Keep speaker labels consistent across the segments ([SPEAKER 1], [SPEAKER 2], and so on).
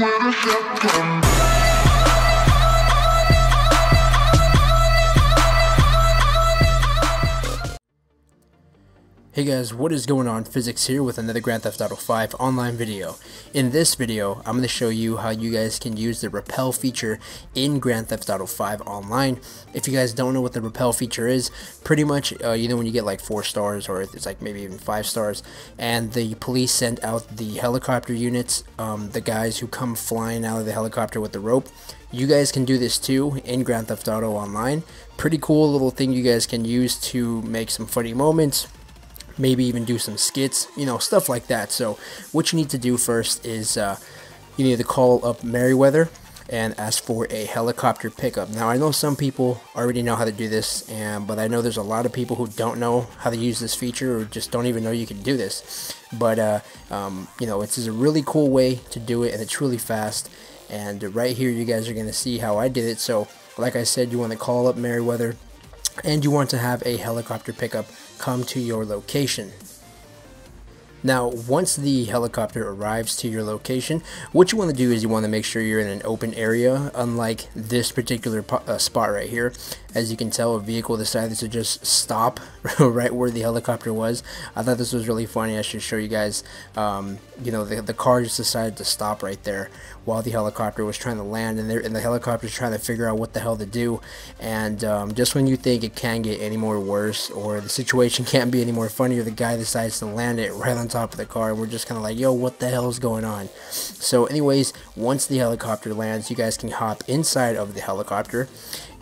[SPEAKER 1] where the shit
[SPEAKER 2] Hey guys, what is going on? Physiics here with another Grand Theft Auto 5 online video. In this video, I'm going to show you how you guys can use the rappel feature in Grand Theft Auto 5 online. If you guys don't know what the rappel feature is, pretty much, uh, you know when you get like 4 stars or it's like maybe even 5 stars, and the police send out the helicopter units, um, the guys who come flying out of the helicopter with the rope, you guys can do this too in Grand Theft Auto Online. Pretty cool little thing you guys can use to make some funny moments, maybe even do some skits, you know, stuff like that. So what you need to do first is uh, you need to call up Merryweather and ask for a helicopter pickup. Now I know some people already know how to do this, and but I know there's a lot of people who don't know how to use this feature or just don't even know you can do this. But uh, um, you know, it's is a really cool way to do it, and it's really fast. And right here, you guys are gonna see how I did it. So, like I said, you want to call up Merryweather and you want to have a helicopter pickup come to your location. Now, once the helicopter arrives to your location, what you want to do is you want to make sure you're in an open area, unlike this particular uh, spot right here. As you can tell, a vehicle decided to just stop right where the helicopter was. I thought this was really funny. I should show you guys. Um, you know, the, the car just decided to stop right there while the helicopter was trying to land, and, and the helicopter's trying to figure out what the hell to do. And um, just when you think it can get any more worse, or the situation can't be any more funnier, the guy decides to land it right on top of the car, and we're just kind of like, yo, what the hell is going on? So, anyways, once the helicopter lands, you guys can hop inside of the helicopter,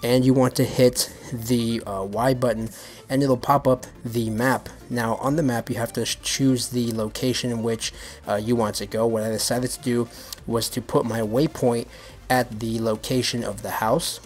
[SPEAKER 2] and you want to hit the uh, Y button and it'll pop up the map. Now on the map you have to choose the location in which uh, you want to go. What I decided to do was to put my waypoint at the location of the house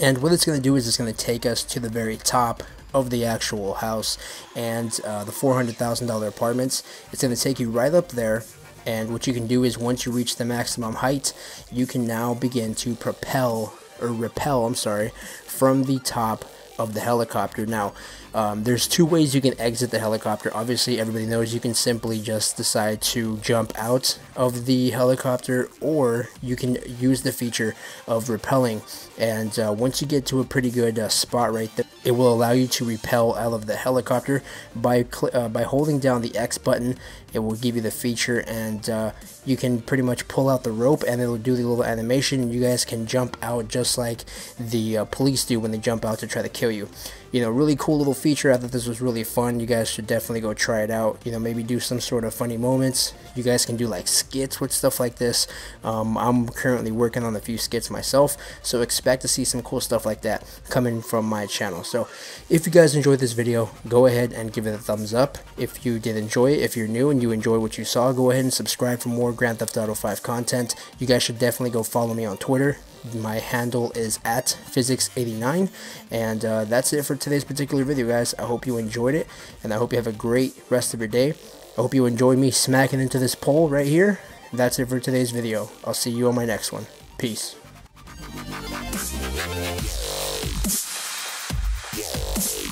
[SPEAKER 2] and what it's going to do is it's going to take us to the very top of the actual house and uh, the $400,000 apartments. It's going to take you right up there and what you can do is once you reach the maximum height you can now begin to propel or rappel I'm sorry from the top of the helicopter. Now, um, there's two ways you can exit the helicopter. Obviously, everybody knows you can simply just decide to jump out of the helicopter, or you can use the feature of rappelling. And uh, once you get to a pretty good uh, spot right there, it will allow you to rappel out of the helicopter by uh, by holding down the X button. It will give you the feature, and uh, you can pretty much pull out the rope, and it'll do the little animation. You guys can jump out just like the uh, police do when they jump out to try to kill you. You know, really cool little feature. I thought this was really fun. You guys should definitely go try it out. You know, maybe do some sort of funny moments. You guys can do like skits with stuff like this. Um, I'm currently working on a few skits myself, so expect to see some cool stuff like that coming from my channel. So if you guys enjoyed this video, go ahead and give it a thumbs up. If you did enjoy it, if you're new and you enjoy what you saw, go ahead and subscribe for more Grand Theft Auto 5 content. You guys should definitely go follow me on Twitter my handle is at Physiics89 and uh, that's it for today's particular video guys. I hope you enjoyed it and i hope you have a great rest of your day. I hope you enjoy me smacking into this pole right here. That's it for today's video. I'll see you on my next one. Peace. Yeah.